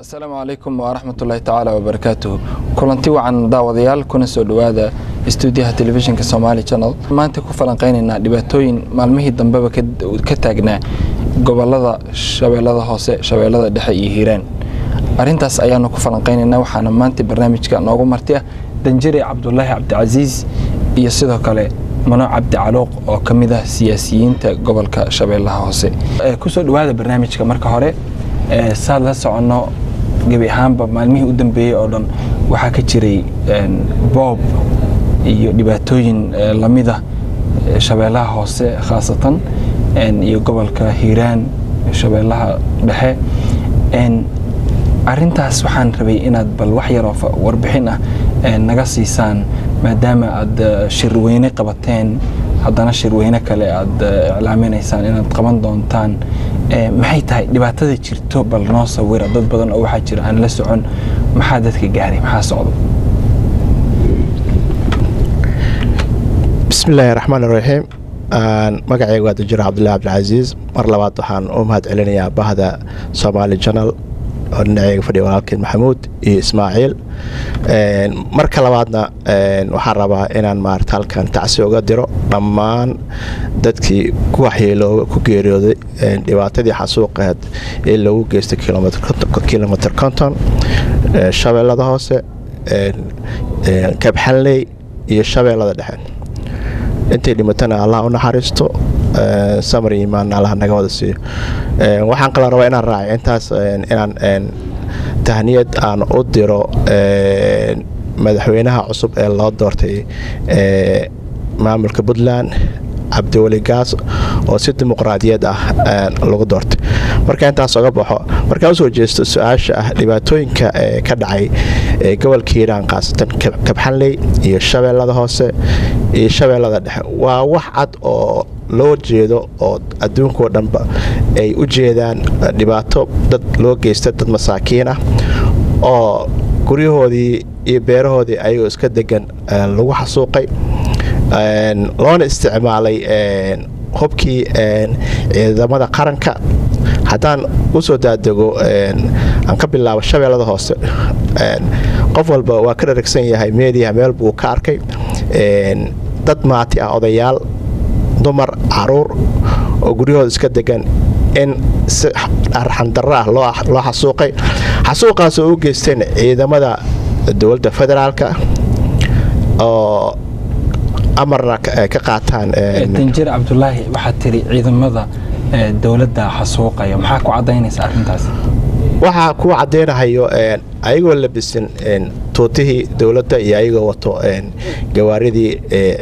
asalaamu calaykum waraxmatullaahi tacaala wabarakaatuhu kulanti wacan daawadayaal kuna soo dhowaada istuudiyaha telefishinka somaali channel. Maanta ku falanqeynaynaa dhibaatooyin maalmihii dambeba ka taagnaa gobollada shabeellada hoose shabeellada dhexe iyo hiiraan arintaas ayaanu ku falanqeynaynaa waxaana maanta barnaamijka noogu marti ah danjire cabdulaahi cabdicasiis iyo sidoo kale mano cabdi caluuq oo ka mid ah siyaasiyiinta gobolka shabeellaha hoose. Kusoo dhowaada barnaamijka marka hore saad la soconno gebi ahaanba maalmihii u dambeeyey oo dhan waxaa ka jiray boob iyo dhibaatooyin lamida shabeellaha hoose khaasatan iyo gobolka hiiraan shabeellaha dhexe. Arintaas waxaan rabay inaad bal wax yaroo warbixin ah naga siisaan maadaama aad shirweyne qabateen. Haddana shirweyne kale aad iclaaminaysaan inaad qaban doontaan maxay tahay? Dhibaatada jirto bal noo sawira dad badan oo waxaa jira aan la socon maxaa dadka gaaray? Maxaa socdo? Bismillaahi raxmaan iraxiim magacayga waa danjir cabdullahi cabdilcasiis. Mar labaad waxaan u mahad celinayaa bahda somaali janal oo dhinaceyga fadhiya walaalkeen maxamuud iyo ismaaciil. Marka labaadna waxaan rabaa inaan maarata halkan tacsi uga diro dhammaan dadkii ku waxyeelooga ku geeriyooday dhibaatadii xasuuqeed ee lagu geystay kilomitr konton shabeellada hoose kabxanley iyo shabeellada dhexe intay dhimatana allah u naxariisto samar imaanna allah naga wada siiyo. Waxaan kaloo rabaa inaan raacay intaas inaan tahniyad aan u diro madaxweynaha cusub ee loo doortay maamulka puntland cabdiweli gaas oo si dimuqraadiyad ah lagu doortay. Marka intaas oga baxo markaan u soo jeesto su'aasha ah dhibaatooyinka ka dhacay gobolka hiiraan khaasatan kabxanley iyo shabeellada hoose iyo shabeellada dhexe. Waa wax cad oo loo jeedo oo adduunkao dhanba ay u jeedaan dhibaato dad loo geysta dad masaakiin ah oo guryahoodii iyo beerahoodii ayagoo iska degan lagu xasuuqay. Loona isticmaalay hubkii ciidamada qaranka. Haddaan u soo daadego aan ka bilaabo shabeellada hoose qof walba waa ka dharagsan yahay meediyaha meel buu ka arkay. Dad maati ah odayaal dumar carruur oo guryahooda iska degan in si arxandarro ah loo xasuuqay. Xasuuqaas oo u geysteen ciidamada dowladda federaalka oo amarna ka qaataan danjir cabdulaahi waxaad tiri ciidamada dowladda xasuuqaya maxaa ku cadaynaysa arrintaas waxaa kuu caddaynahayo ayagoo labisan tuutihii dowladda iyo ayagoo wato gawaaridii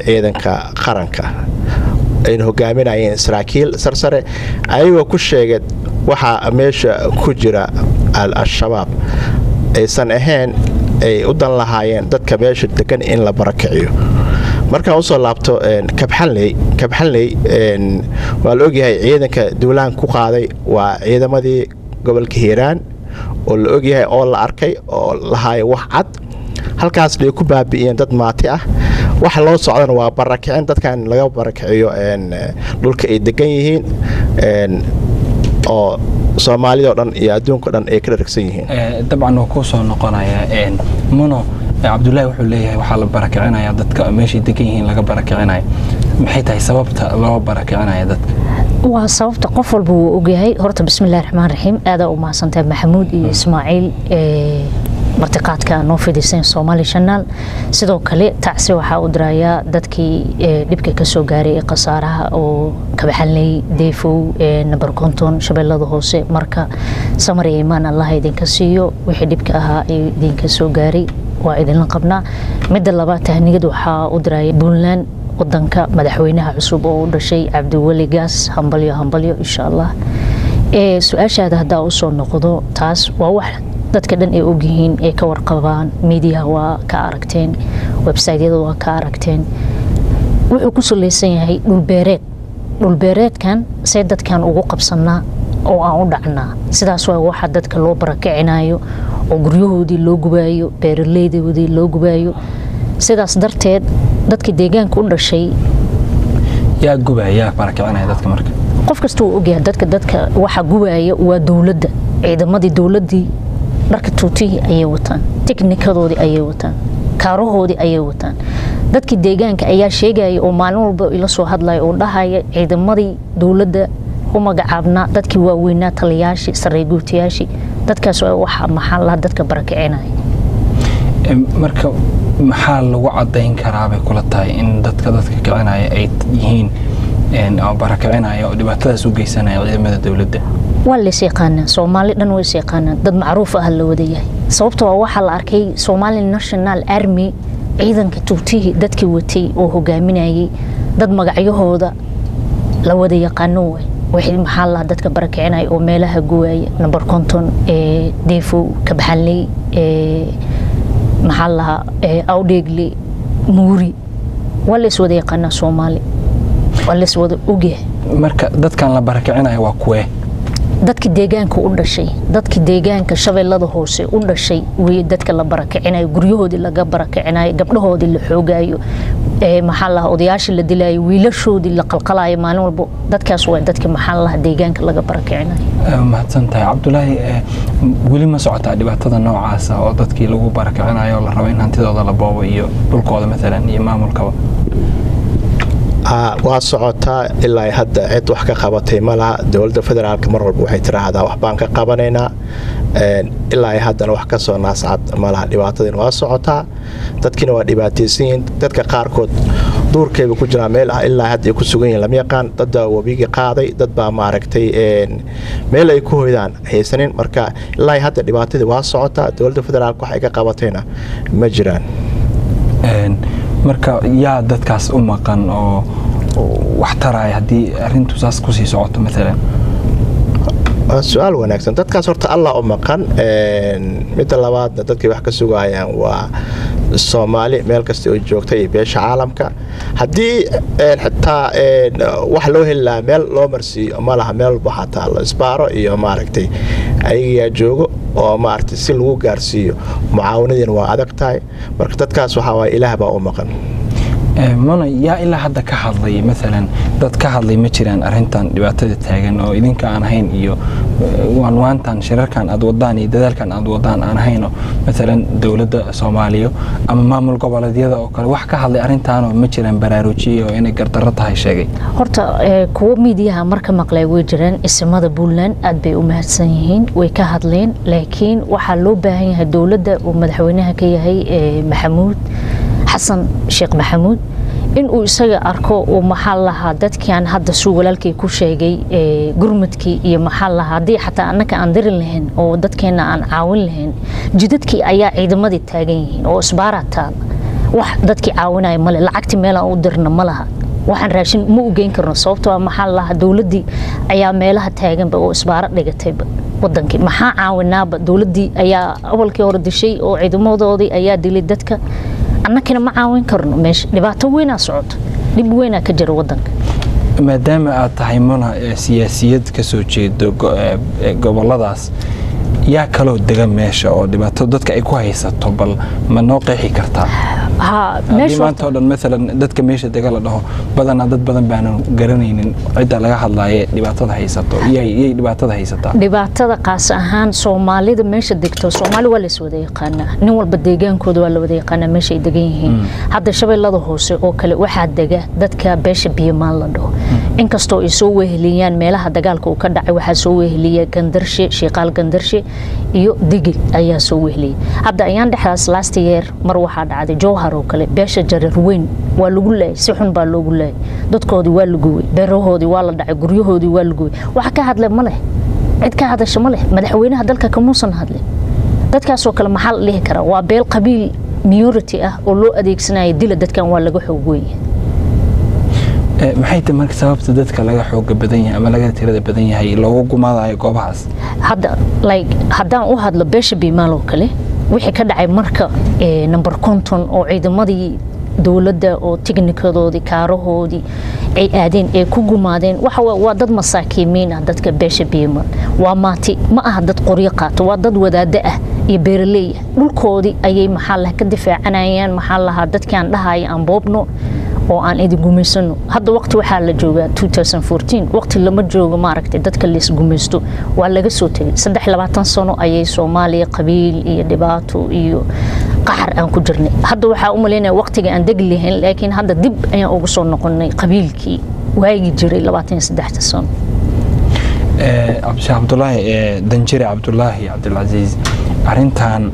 ciidanka qaranka ayna hogaaminayeen saraakiil sarsare ayagoo ku sheegeen waxaa meesha ku jira al-shabaab. Aysan ahayn ay u dan lahaayeen dadka meesha degan in la barakiciyo markaan u soo laabto kabxanley kabxanley waa la ogyahay ciidanka duulaan ku qaaday waa ciidamadii gobolka hiiraan oo la ogyahay oo la arkay oo lahaayo wax cad. Halkaas bay ku baabi'iyeen dad maati ah waxa loo socdana waa barakicin dadkan laga barakiciyo dhulka ay degan yihiin oo soomaalidao dhan iyo adduunko dhan ay ka dharagsan yihiin. Dabcan waa kuu soo noqonaya muno cabdulaahi wuxuu leeyahay waxaa la barakicinaya dadka meeshay degan yihiin laga barakicinaya maxay tahay sababta loo barakicinaya dadka? Waa sababta qof walba wuu ogyahay. Horta bismillahi raxmaan raxiim aadaa u mahadsantahay maxamuud iyo ismaaciil martiqaadka noo fidiseen somaali shanaal sidoo kale tacsi waxaa u dirayaa dadkii dhibka ka soo gaaray ee khasaaraha oo kabaxanley deefow nabar konton shabeellada hoose. Marka samar iyo imaan allaha idinka siiyo. Wixii dhibka ahaa ee idinka soo gaaray waa idinla qabnaa. Midda labaad tahniyad waxaa u diraya puntland wadanka madaxweynaha cusub oo u dhashay cabdiweli gaas. Hambalyo hambalyo insha allah. Su'aashaada haddaa u soo noqdo taas waa wax dadka dhan ay ogyihiin ay ka warqabaan miidiyaha waa ka aragteen websaytyada waa ka aragteen. Wuxuu ku saleysan yahay dhulbeereed dhulbeereedkan see dadkan ugu qabsanaa oo aan u dhacnaa. Sidaas waa waxa dadka loo barakicinayo oo guryahoodii loo gubaayo beeraleydoodii loo gubaayo. Sidaas darteed dadka deegaanka u dhashay yaa gubaya yaa barakicinaya dadka marka. Qof kasta wuu ogyahay dadka dadka waxa gubaya waa dowladda ciidamadii dowladii dharka tuutihii ayay wataan. Tiknikadoodii ayay wataan. Kaarahoodii ayay wataan. Dadkii deegaanka ayaa sheegaya oo maalin walba ila soo hadlaya oo dhahaya ciidamadii dowladda u magacaabnaa dadkii waaweynaa taliyaashii sareyguutayaashii dadkaas waa waxa maxaa laha dadka barakicinaya marka maxaa lagu cadayn karaa bay kula tahay in dadka dadka kicinaya ay yihiin ama barakicinaya oo dhibaatadaas u geysanaya ciidamada dowladda waa lays yaqaanaa soomaali dhan ways yaqaanaa dad macruuf ah la wada yahay sababtoo ah waxaa la arkay somali national army ciidanka tuutihii dadkii watay oo hogaaminayay dad magacyahooda la wada yaqaano waay wixii maxaa lahaa dadka barakicinaya oo meelaha guwaaya number konton deefow kabaxanley maxaa lahaa awdheegle muuri waa lays wada yaqaanaa soomaali. Waa lays wada ogyahay marka dadkan la barakicinayo waa kuwee dadka deegaanka u dhashay dadka deegaanka shabeellada hoose u dhashay wey dadka la barakicinayo guryahoodii laga barakicinayo gabdhahoodii la xoogaayo maxaa laha odayaashii la dilaayo wiilashoodii la qalqalayo maalin walbo dadkaas waa dadka maxaa laha deegaanka laga barakicinayo mahadsan tahay. Cabdulaahi weli ma socotaa dhibaatada noocaasa oo dadkii lagu barakicinayo la rabo in hantidooda la boobo iyo dhulkooda maalan iyo maamulkaba waa socotaa ilaa hadda cid wax ka qabatay ma laha. Dowladda federaalk mar walba waxay tiraahdaa waxbaan ka qabanaynaa ilaa haddana wax ka soo naascad malaha dhibaatadiina waa socotaa dadkiina waa dhibaataysan yihiin dadka qaarkood duurkayba ku jiraa meel ah. Ilaa hadda ay ku sugan yihiin lama yaqaan. Dadbaa webigii qaaday. Dad baa maaragtay meel ay ku hoydaan haysanin. Marka ilaa hadda dhibaatadii waa socotaa dowladda federaalk wax ka qabatayna. Ma jiraan marka yaa dadkaas u maqan oo wax taraya haddii arintu saas ku sii socoto maalan su'aal wanaagsan. Dadkaas horta allah u maqan. Midda labaadna dadkay wax ka sugayaan waa soomaali. Meel kasta oo joogta iyo beesha caalamka. Haddii xitaa wax loo heli lahaa meel loo marsiiyo ma laha meel walba xataa la isbaaro iyo maaragtay ayagaa joogo oo maaragtay si lagu gaarsiiyo mucaawanadiina waa adag tahay. Marka dadkaas waxaa waay ilaah baa u maqan mana yaa ilaa hadda ka hadlay maalan dad ka hadlay ma jiraan arintan dhibaatada taagan oo idinka aan ahayn iyo waanwaantan shirarkan aad wadaan iyo dadaalkan aad wadaan aan ahayno maalan dowladda soomaaliya ama maamul goboleedyada oo kale wax ka hadlay arintaanoo ma jiraan baraarujiye oo inay gardarro tahay sheegay. Horta kuwo miidiyaha marka maqlay way jiraan isimada puntland aad bay u mahadsan yihiin way ka hadleen laakiin waxaa loo baahan yahay dowladda uu madaxweynaha ka yahay maxamuud xasan sheekh maxamuud inuu isaga arko uu maxaa lahaa dadkian hadda suu walaalkay ku sheegay gurmadkii iyo maxaa lahaa haddii xataa annaka aan darin lahayn oo dadkeenna aan caawin lahayn jidadkii ayaa ciidamadii taagan yihiin oo isbaaraa taala wax dadkii caawinaya male lacagtii meelaan u dirna ma laha waxaan raashin ma u geyn karno sababtoo maxaa lahaa dowladdii ayaa meelaha taaganba oo isbaaro dhigatayba wadankii maxaa caawinaaba dowladdii ayaa awalkii hore dishay oo ciidamadoodii ayaa dilay dadka annakina ma caawin karno meesha dhibaato weynaa socoto dhib weynaa ka jira wadanka maadaama aad tahay muna siyaasiyad ka soo jeedo goboladaas yaa kaloo dega meesha oo dhibaato dadka ay ku haysato bal ma noo qeexi kartaa maanta oo dhan maalan dadka meesha dega la dhaho badanaa dad badan baanan garanaynin cidda laga hadlaaye dhibaatada haysato yay dhibaatada haysataa dhibaatada qaas ahaan soomaalida meesha degto soomaali waa lays wada yaqaanaa. Nin walba deegaankooda waa la wada yaqaanaa meesha ay degan yihiin. Hadda shabeellada hoose oo kale waxaa dega dadka beesha biyomaan la dhaho. Inkastoo ay soo weheliyaan meelaha dagaalka uu ka dhacay waxaa soo weheliya gandarshe shiiqaal gandarshe iyo digil ayaa soo weheliyay. Hadda ayaan dhexdaas last year mar waxaa dhacday jowhar oo kale beesha jareer weyn waa lagu laayay si xun baa loogu laayay dadkoodii waa la gubay beerahoodii waa la dhacay guryahoodii waa la gubay waxa ka hadle ma leh cid ka hadasha ma leh madaxweynaha dalka kamuusan hadlin dadkaasoo kale maxaa la dhihi karaa waa beel qabiil minority ah oo loo adeegsanaya dila dadkan waa laga xoog weeye maxay tahay marka sababta dadka laga xooga badan yahay ama laga tirada badan yahay loogu gumaadayo goobahaas? Hadda like haddaan u hadlo beesha biimaal oo kale wixii ka dhacay marka number konton oo ciidamadii dowladda oo tignikadoodii kaarahoodii ay aadeen ee ku gumaadeen waa dad masaakiimiin ah dadka beesha biimaal waa maati ma aha dad qoryo qaato waa dad wadaado ah iyo beeraley ah. Dhulkoodii ayay maxaa lah ka difaacanayaan maxaa lahaa dadkaan dhahaya aan boobno oo aan idin gumaysano. Hadda waqti waxaa la joogaa 2014 waqti lama joogo maaragtay dadka lays gumaysto. Waa laga soo tegay. Saddex labaatan sano ayay soomaaliya qabiil iyo dhibaato iyo qaxar aan ku jirnay. Hadda waxaa u malaynaya waqtiga aan degi lahayn laakiin hadda dib ayaan ugu soo noqonay qabiilkii. Waagi jiray labaatan iyo saddexda sano. Sheekh cabdulaahi danjire cabdulaahi cabdilcasiis arintan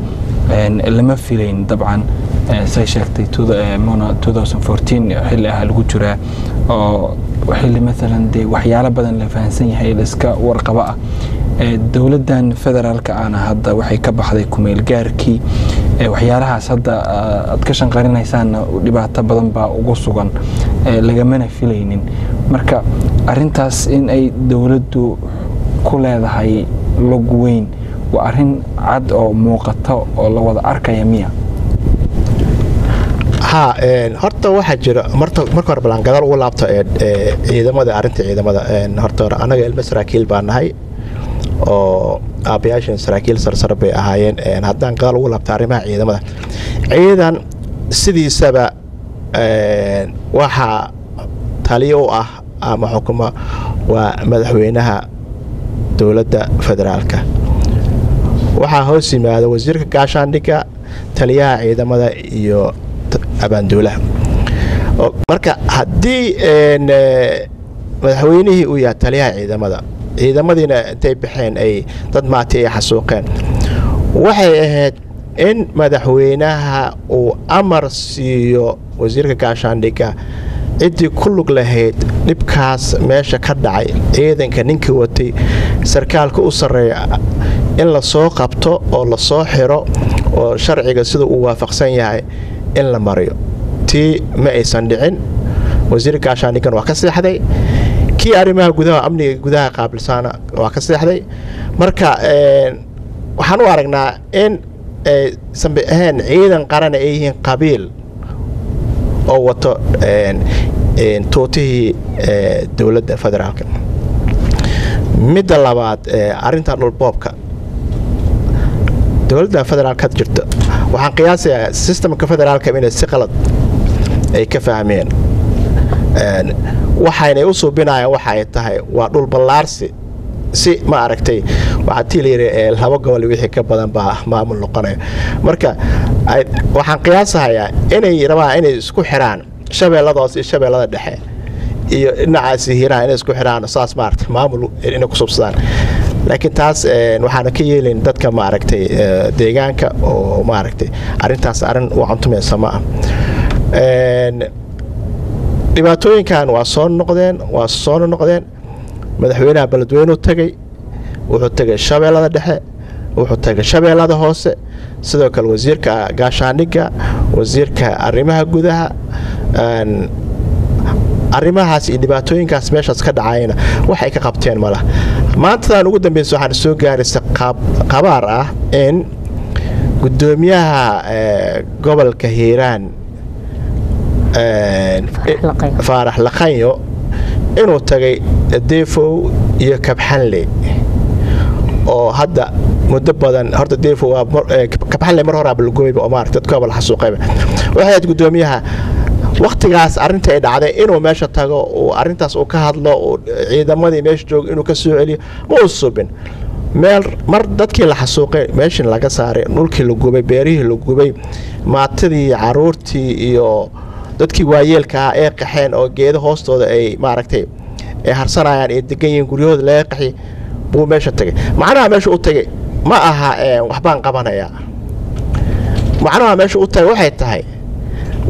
lama filayn dabcan say sheegtay xilli ah lagu jiraa oo xilli maalan dee waxyaalo badan la fahansan yahay laiska warqabo ah. Dowladdan federaalka ana hadda waxay ka baxday kumeelgaarkii waxyaalahaas hadda aad ka shanqarinaysaanna dhibaato badan baa ugu sugan lagamana filaynin. Marka arintaas in ay dowladdu ku leedahay log weyn waa arrin cad oo muuqato oo la wada arkaya miya horta waxaa jira marka hore balaan gadaal ugu laabto ciidamada arinta ciidamada horta hore annaga ilmo saraakiil baa nahay oo aabayaashan saraakiil sarsare bay ahaayeen haddaan gadaal ugu laabto arrimaha ciidamada. Ciidan sidiisaba waxaa taliyo u ah ama xukuma waa madaxweynaha dowladda federaalka. Waxaa hoos yimaada wasiirka gaashaandhigga taliyaha ciidamada iyo abaanduulaha marka haddii madaxweynihii uu yahay taliyaha ciidamada ciidamadiina intay baxeen ay dad maati ay xasuuqeen waxay ahayd in madaxweynaha uu amar siiyo wasiirka gaashaandhigga ciddii ku lug lahayd dhibkaas meesha ka dhacay ciidanka ninkii watay sarkaalka u sarreeya in la soo qabto oo la soo xiro oo sharciga sida uu waafaqsan yahay in la mariyo. Tii ma aysan dhicin. Wasiirka gaashaandhiggan waa ka seexday. Kii arrimaha gudaha amniga gudaha qaabilsaana waa ka seexday. Marka waxaan u aragnaa in aysanba ahayn ciidan qaran ay yihiin qabiil oo wato tuutihii dowladda federaalka. Midda labaad arintan dhulboobka. Dowladda federaalka had jirta waxaan qiyaasayaa sistamka federaalka inay si qalad ay ka fahmeen. Waxaynay u suubinayaan waxa ay tahay waa dhul ballaarsi. Si ma aragtay waxaa tii layiri laba gobol wixii ka badan baa maamul noqonaya marka waxaan qiyaasahayaa inay rabaan inay isku xiraan shabeelladaas iyo shabeellada dhexe iyo dhinacaasi hiiraha inay isku xiraan saas maarata maamul inay ku subsadaan laakiin taas waxaana ka yeelayn dadka maaragtay deegaanka oo maaragtay arrintaas arrin u ma ah dhibaatooyinkan waa soo noqdeen waa soo noqdeen. Madaxweynaha beledweynu tagay wuxuu tagay shabeellada dhexe wuxuu tagay shabeellada hoose. Sidoo kale wasiirka gaashaandhigga wasiirka arrimaha gudaha arrimahaas iyo dhibaatooyinkaas meeshaas ka dhacayna waxay ka qabteen malaha maantadan ugu dambeysa waxaan soo gaaraysa qabaar ah in gudoomiyaha gobolka hiiraan faarax laqanyo inuu tagay defow iyo kabxanle oo hadda muddo badan horta defow kabxanle mar horaa balgooyba oo maarata dadkooba la xasuuqayba. Waxay ahayd gudoomiyaha waktigaas arrinta ay dhacday inuu meesha tago uu arrintaas uu ka hadlo uu ciidamadii meesha jooga inuu ka soo celiyo ma uu subin. Meel mar dadkii la xasuuqay meeshii laga saaray dhulkii la gubay beerihii la gubay maatadii caruurtii iyo dadkii waayeelka ah ee qaxeen oo geedo hoostooda ay maaragtay ay harsanayaan ay degan yihiin guryahooda laga qaxi buu meesha tagay. Macnaha meesha u tagay ma aha waxbaan qabanayaa. Macnaha meesha u tagay waxay tahay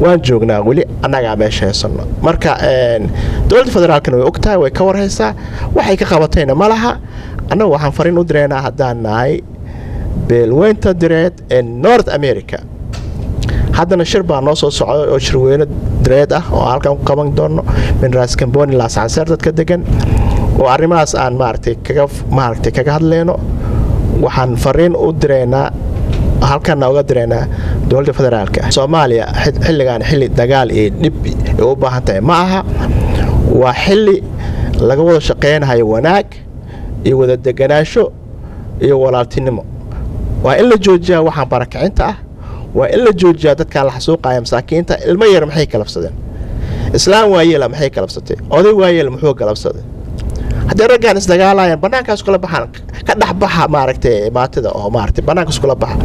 waan joognaa weli annagaa meesha heesanno marka dowladda federaalkana way og tahay way ka warhaysaa waxay ka qabatayna ma laha. Annagu waxaan fariin u direynaa haddaan nahay beelweynta direed ee north america. Haddana shir baa noo soo socda oo shirweyne direed ah oo halkan ku qaban doono minras camboni laascanseer dadka degan oo arrimahaas aan maaragtay kaga maaragtay kaga hadleyno waxaan fariin u direynaa halkana uga direynaa dowladda federaalka soomaaliya xilligan xilli dagaal iyo dhib u baahan tahay ma aha waa xilli laga wada shaqeynayo wanaag iyo wada deganaansho iyo walaaltinimo. Waa in la joojiyaa waxaan barakacinta ah waa in la joojiyaa dadkaa la xasuuqaya masaakiinta. Ilmo yar maxay kalafsadeen islaam waayeela maxay galabsatay oday waayeel muxuu galabsaday haddii raggaan isdagaalayaan bannaankaas kula baxaan. Ka dhexbaxa maaragtay maatida oo maaragtay bannaankaas kula baxa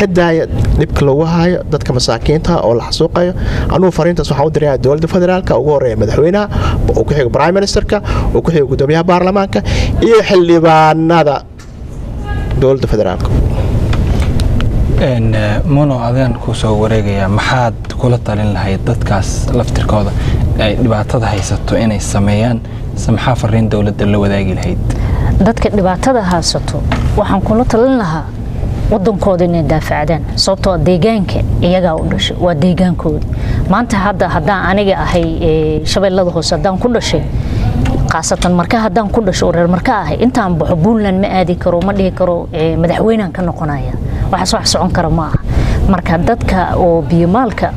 ka daaya dhibka lagu haayo dadka masaakiinta oo la xasuuqayo. Anugu fariintaas waxaan u dirayaa dowladda federaalka ugu horreeya madaxweynaha uu ku xigo prime ministerka uu ku xigo gudoomiyaha baarlamaanka iyo xildhibaanada dowladda federaalka. Muno adigan ku soo wareegaya maxaad kula talin lahayd dadkaas laftirkooda ay dhibaatada haysato inay sameeyaan maxaa fariin dowladda la wadaagi lahayd? Dadka dhibaatada haysato waxaan kula talin lahaa wadankooda inay daafacdaan. Sababtoo deegaanka iyagaa u dhashay waa deegaankooda. Maanta hadda haddaan aniga ahay shabeellada hoose haddaan ku dhashay khaasatan marka haddaan ku dhasho oo reer marka ahay intaan baxo puntland ma aadi karo ma dhihi karo madaxweynaan ka noqonaya. Waxaas wax socon kara ma aha marka dadka oo biyomaalka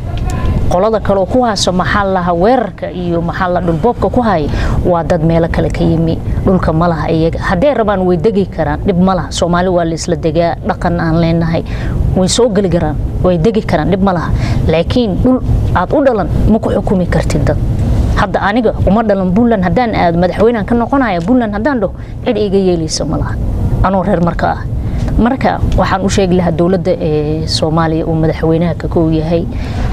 qolada kale oo ku hayso maxaa laha weerarka iyo maxaa la dhulboobka ku haya waa dad meelo kale ka yimi. Dhulka ma laha iyaga. Hadday rabaan way degi karaan dhib ma laha. Soomaali waa laisla degaa dhaqan aan leenahay. Way soo geli karaan way degi karaan dhib ma laakiin dhul aad u dhalan ma ku xukumi kartid dad. Hadda aniga uma dhalan puntland haddaan aado madaxweynaan ka noqonaya puntland haddaan dhaho cid iga yeelaysa ma anoo reer marka ah marka waxaan u sheegi lahaa dowladda soomaaliya uu madaxweynaha ka kow yahay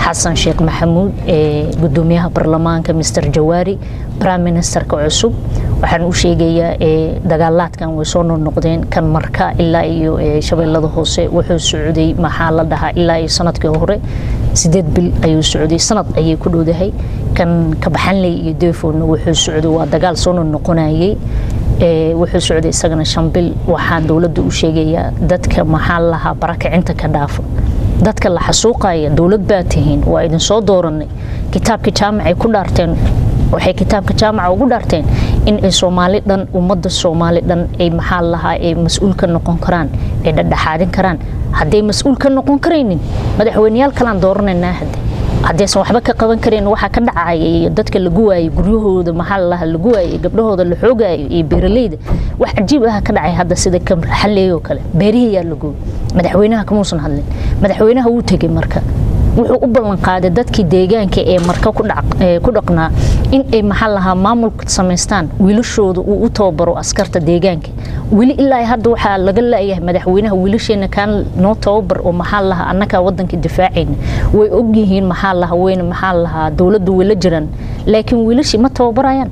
xasan sheekh maxamuud gudoomiyaha baarlamaanka mister jawaari prime ministerka cusub. Waxaan u sheegayaa dagaalaadkan way soo noqnoqdeen kan marka ilaa iyo shabeellada hoose wuxuu socday maxaa la dhahaa ilaa iyo sannadkii hore. Sideed bil ayuu socday sanad ayay ku dhowdahay. Kan kabaxanley iyo deefoonna wuxuu socday waa dagaal soo noqnoqonayay wuxuu socday isagana shan bil. Waxaan dowladda u sheegayaa dadka maxaa lahaa barakacinta ka dhaafo. Dadka la xasuuqaya dowlad baa tihiin. Waa idin soo dooranay kitaabka jaamacay ku dhaarteen waxay kitaabka jaamaca ugu dhaarteen in ay soomaali dhan ummadda soomaali dhan ay maxaa lahaa ay mas'uul noqon karaan ay dhadhaxaadin karaan. Hadday mas'uul noqon karaynin madaxweyneyaal kalaan dooranaynaa hadde haddaysan waxba ka qaban karin waxaa ka dhacaya dadka lagu waayey guryahooda maxaa lalaha lagu waayey gabdhahooda la xoogaayo iyo beeraleyda wax cajiib ah ka dhacay hadda sida xalleeyoo kale. Beerihiyaa lagu madaxweynaha kamuusan hadlin. Madaxweynaha wuu tegey marka. Wuxuu u ballan qaaday dadkii deegaanka ee marka ku dhaqnaa in ay maxaa lahaa maamulka samaystaan wiilashooda uu u tababaro askarta deegaanka. Weli ilaa hadda waxaa laga laayahay madaxweynaha wiilasheena kaan noo tababar oo maxaa lahaa annagaa wadanka difaacayna way ogyihiin maxaa lahaa weyne maxaa lahaa dowladda way la jiraan. Laakiin wiilashii ma tababarayaan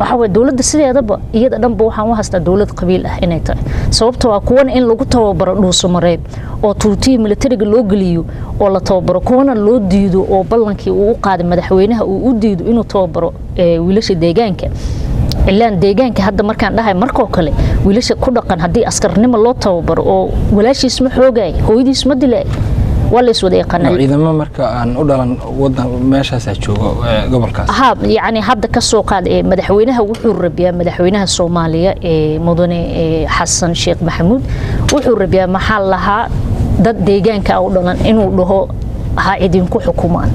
waxa waye dowladda sideedaba iyada dhanba waxaan u haystaa dowlad qabiil ah inay tahay. Sababtoo ah kuwana in lagu tababaro dhuusamareeb oo tuutihii militariga loo geliyo oo la tababaro kuwana loo diido oo ballankii uu u qaaday madaxweynaha uu u diido inuu tababaro wiilasha deegaanka. Ilaan deegaanka hadda markaan dhahay markoo kale wiilasha ku dhaqan haddii askarnimo loo tababaro oo walaashiis ma xoogaay hooyadiis ma dilaay waa la iswada yaqaanaa ciidamo marka aan u dhalan wadan meeshaasaa joogo gobolkaas. Ha yacni hadda ka soo qaad madaxweynaha wuxuu rabiyaa madaxweynaha soomaaliya ee mudane xasan sheekh maxamuud. Wuxuu rabiyaa maxaa lahaa dad deegaanka u dhalan inuu dhaho ha idinku xukumaan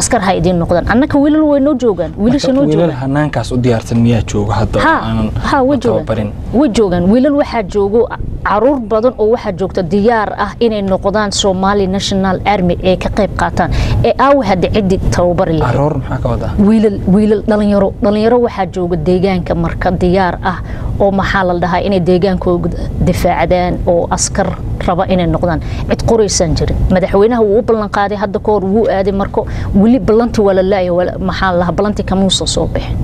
askar ha idiin noqdaan. Annaka wiilal way noo joogaan wiilasha noo wiilal joogaan? hanaankaas u diyaarsan miyaa jooga hadda oo ha aanan ha way la tababarin joogaan way joogaan. Wiilal waxaa joogo carruur badan oo waxaa joogta diyaar ah inay noqdaan somali national army ee ka qayb qaataan ee aawe hadda ciddi tababari lahayd carruur maxaa ka wadaa? Wiilal wiilal dhalinyaro dhalinyaro waxaa jooga deegaanka marka diyaar ah oo maxaa la dhahaa inay deegaankooda difaacdaan oo askar raba inay noqdaan. Cid qoraysaan jirin. Madaxweynaha wuu u ballan qaaday hadda ka hor wuu aaday marko weli ballanti waa la laaya maxaa la dhahaa ballanti kamuusa soo bixin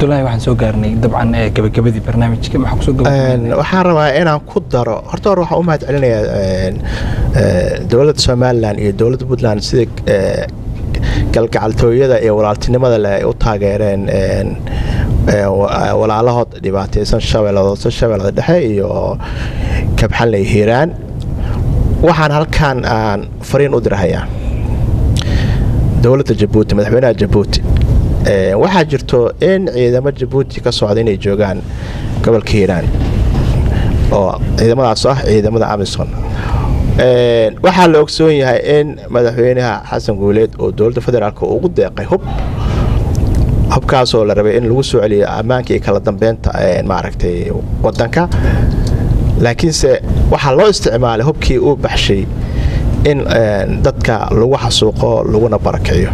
cabdulaahi waxaan soo gaarnay dabcan ee gabagabadii barnaamijka. Maxaa ku soo gabagabeynaa waxaan rabaa inaan ku daro. Horta hore waxaan u mahad celinayaa dowladda somalilan iyo dowladda puntland sida ee, galgacaltooyada iyo walaaltinimada leh ay u taageereen een, ee, wa- walaalahood dhibaataysan shabeelladoodsa shabeellada dhexe iyo kabxanley hiiraan. Waxaan halkan aan fariin u dirahayaa dowladda jabuuti madaxweynaha jabuuti waxaa jirto in ciidamo jabuuti ka socda inay joogaan gobolka hiiraan oo ciidamadaas ah ciidamada amison Ee, waxaa la ogsoon yahay in madaxweynaha xasan guuleed oo dowladda federaalk ugu deeqay hub hubkaasoo la rabay in lagu soo celiyo ammaanka iyo kala dambeynta ee, maaragtay wadanka laakiinse waxaa loo isticmaalay hubkii uu baxshay in dadka lagu xasuuqo laguna barakiciyo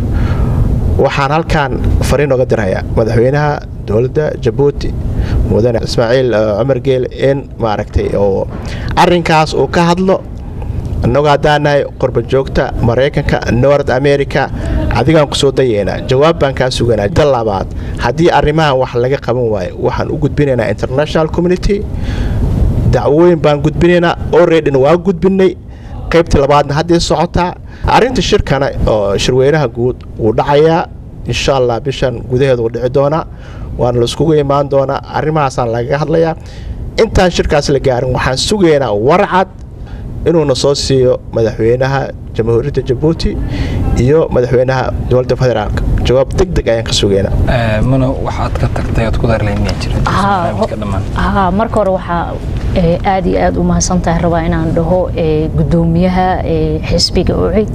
waxaan halkan fariin oga dirhayaa madaxweynaha dowladda jabuuti mudane ismaaciil cumar geele in maaragtay oo arinkaas uu ka hadlo. Inagoo haddaanahay qurba joogta maraykanka nord america adigaan ku soo dayeynaa jawaab baan kaa suganaa. Da labaad haddii arrimahan wax laga qaban waayo waxaan u gudbinaynaa international community. Dacwooyin baan gudbinaynaa oredin waa gudbinay qaybtii labaadna haddii socotaa arrinta shirkana oo shirweynaha guud wuu dhacayaa insha allah bishan gudaheeda uu dhici doonaa waana laiskugu imaan doonaa. Arrimahaasaan lagaga hadlayaa. Intaan shirkaas la gaarin waxaan sugaynaa warcad inuuna soo siiyo madaxweynaha jamhuuriyadda jabuuti iyo madaxweynaha dowladda federaalk. Jawaab deg deg ayaan ka sugaynaa. Mano waxaad ka tagtay ood ku dar lahayd miyaa jira barnaamijka dhammaan haa marka hore waxaa aad iyo aad u mahadsantahay rabaa inaan dhaho gudoomiyaha xisbiga ucid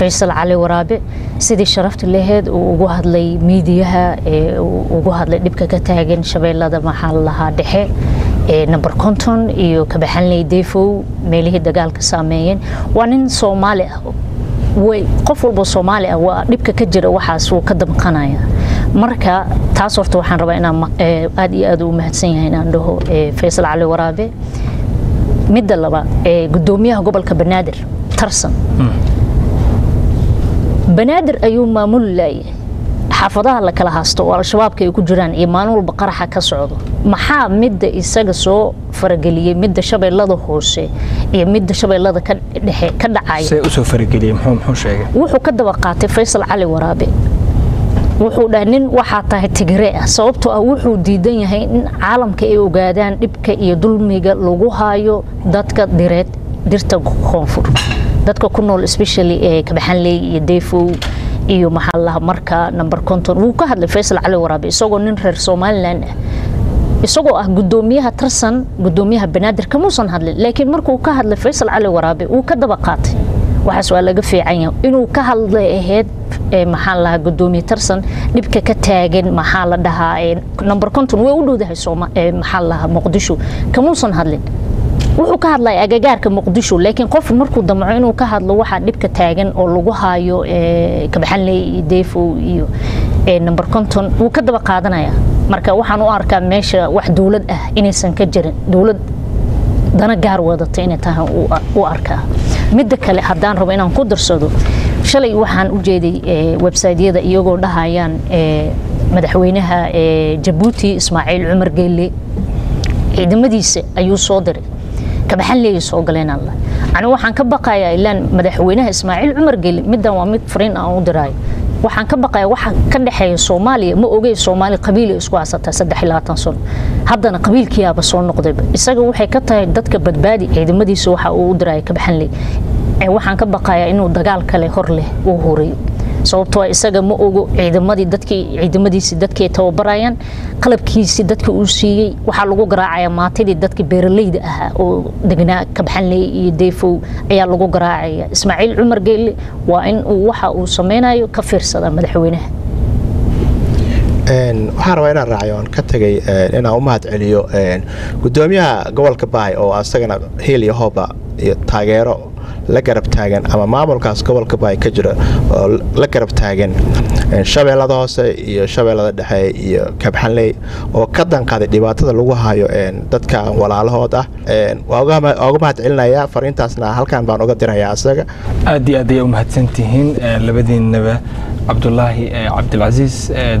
faysal cali waraabe. Sidii sharafta laheyd uu ugu hadlay miidiyaha ugu hadlay dhibka ka taagan shabeellada maxaa lahaa dhexe number conton iyo kabaxanley defow meelihii dagaalka saameeyeen. Waa nin soomaali ah qof walbo soomaali ah waa dhibka ka jira waxaas wuu ka damqanaya. Marka taas horta waxaan rabaa inaan aad iyo aad u mahadsan yahay inaan dhaho faysal cali waraabe. Midda labaad gudoomiyaha gobolka banaadir tarsan. Banaadir ayuu maamuli laayay xaafadaha la kala haasto oo al-shabaabka ay ku jiraan iyo maalin walba qaraxa ka socdo. Maxaa midda isaga soo farageliyey midda shabeellada hoose iyo midda shabeellada ka dhexe ka dhacaya? See u soo farageliyey muxuu muxuu sheegay? Wuxuu ka daba qaatay faysal cali waraabe. Wuxuu dhahay nin waxaa tahay tigre ah sababtoo ah wuxuu diidan yahay in caalamka ay ogaadaan dhibka iyo dulmiga lagu haayo dadka direed dirta koonfur. Dadka ku nool especially ee kabaxanley iyo defow iyo maxaa laha marka number conton wuu ka hadlay faysal cali waraabe isagoo nin reer somaliland ah isagoo ah gudoomiyaha tarsan gudoomiyaha banaadir kamuusan hadlin laakiin markuu ka hadlay faysal cali waraabe wuu ka daba qaatay. Waxaas waa laga fiican yahay inuu ka hadlay ahayd maxaa lahaa gudoomiye tarsan dhibka ka taagan maxaa la dhahaa number conton way u dhowdahay maxaa lahaa muqdisho kamuusan hadlin wuxuu ka hadlaya agagaarka muqdisho laakiin qof markuu damco inuu ka hadlo waxaa dhibka taagan oo lagu haayo kabaxanley iyo iyo number conton wuu ka daba qaadanaya. Marka waxaan u arkaa meesha wax dowlad ah inaysan ka jirin dowlad dana gaar wadata inay tahay u arkaa. Midda kale haddaan rabo inaan ku darsado shalay waxaan u jeeday websaytyada iyagoo dhahayaan madaxweynaha jabuuti ismaaciil cumar geelle ciidamadiisa ayuu soo diray alla anigu waxaan ka baqayaa ilaan madaxweynaha ismaaciil cumar geelle middan waa mid fariin aan u diraayo waxaan ka baqaya waxa ka inuu dagaal kale hor uu horeeyo sababtoo isaga ma ogo ciidamadii dadkii ciidamadiisii dadkii ay tababarayaan qalabkiisii dadkii uu siiyey. Waxaa lagu garaacayaa maatidii dadkii beeraleyda ahaa oo degnaa kabaxanley iyo deefow ayaa lagu garaacaya. Ismaaciil cumar geelle waa in uu waxa uu sameynayo ka fiirsada madaxweynaha. Waxaan rabaa inaan raaciyo oon ka tagay inaan u mahad celiyo gudoomiyaha gobolka bahay oo asagana hiil iyo hooba iyo taageero la garab taagan ama maamulkaas gobolka baay ka jira oo la garab taagan shabeellada hoose iyo shabeellada dhexe iyo kabxanley oo ka danqaday dhibaatada lagu hayo dadka walaalahood ah waa uga mahad fariintaasna halkan baan uga dirayaa isaga aad iyo aad ayay u mahadsantihiin labadiinaba cabdulaahi cabdilcasiis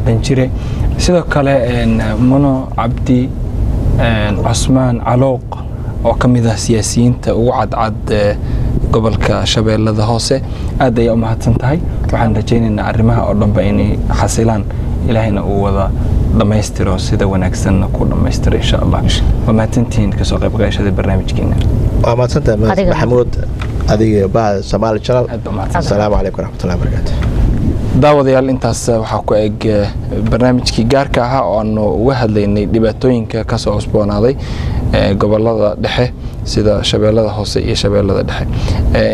danjire. Sidoo kale muno cabdi cusmaan calooq oo ka mid ah siyaasiyiinta ugu cadcad gobolka shabeellada hoose aad ayaa u mahadsan tahay. Waxaan rajaynaynaa arrimaha oo dhanba inay xasilaan. Ilaahayna uu wada dhammaystiro sida wanaagsanna ku dhammaystiro insha allah waa mahadsantihiin ka soo qayb qaadashada barnaamijkeena waa mahadsantahay maxamuud adiga bahda soomaali channel asalaamu calaykum waraxmatullahi wabarakaatu daawadayaal intaas waxaa ku eg barnaamijkii gaarka ahaa oo aanu uga hadlaynay dhibaatooyinka ka soo cusboonaaday gobollada dhexe sida shabeellada hoose iyo shabeellada dhexe.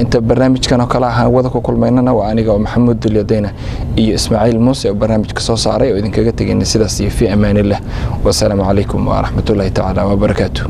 Inta barnaamijkan oo kale ahaan wada ku kulmaynana waa aniga oo maxamuud dulyadeyna iyo ismaaciil muuse oo barnaamijka soo saaray oo idinkaga tegayna sidaas iyo fi amaanillah. Wasalaamu calaykum waraxmatullaahi tacaala wabarakaatu